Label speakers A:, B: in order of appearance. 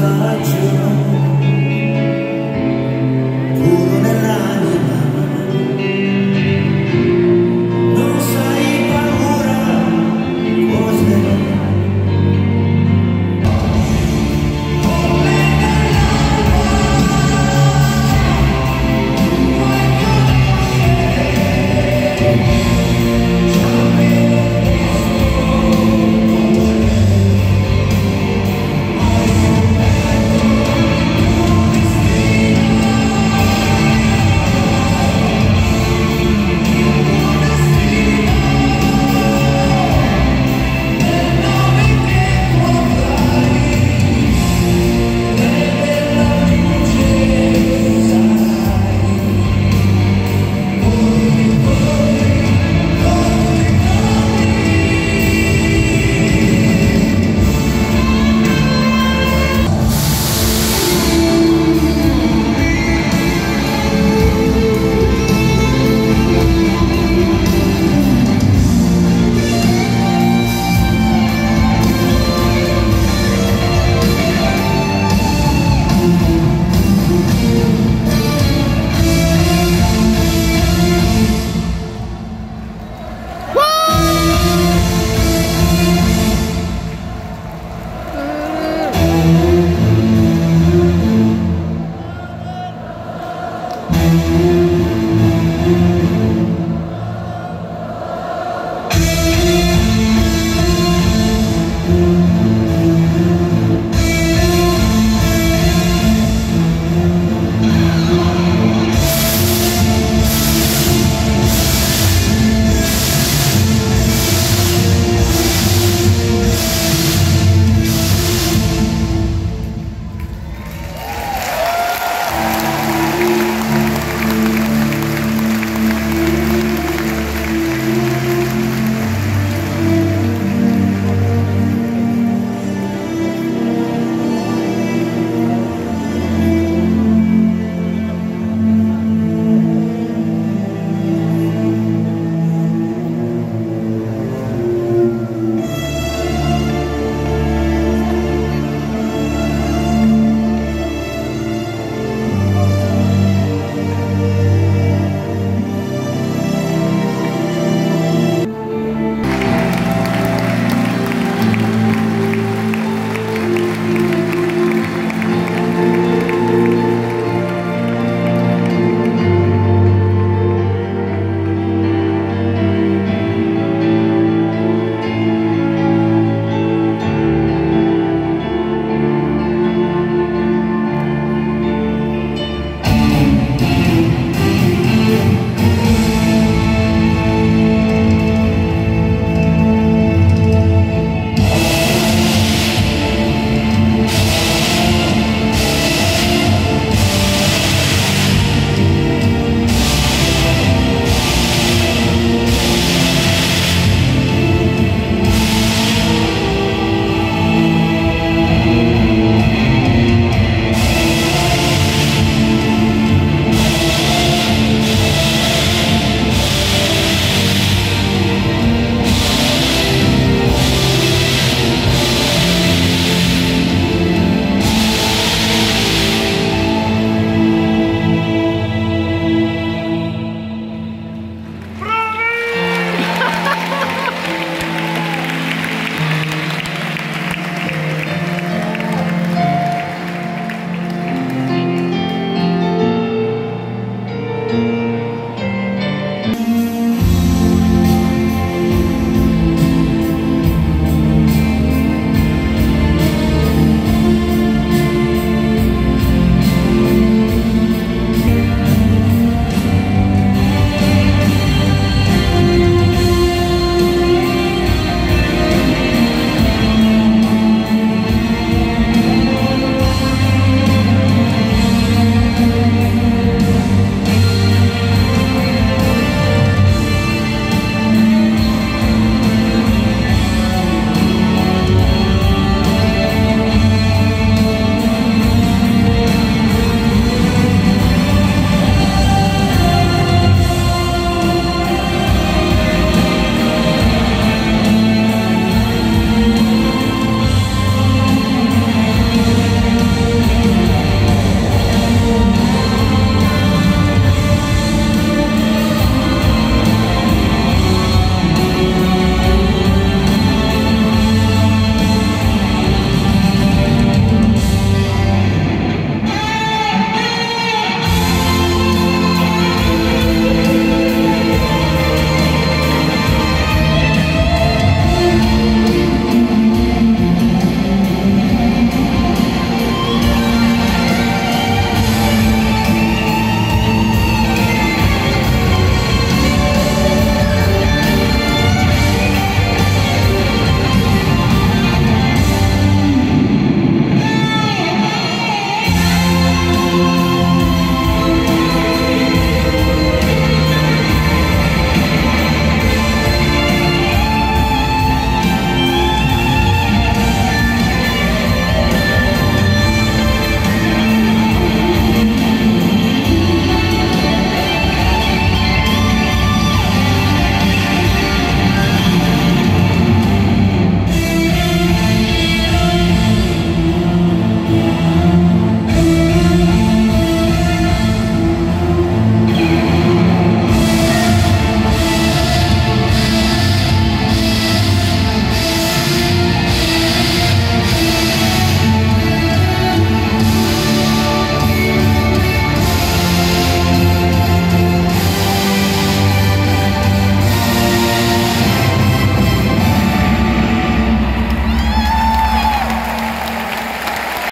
A: the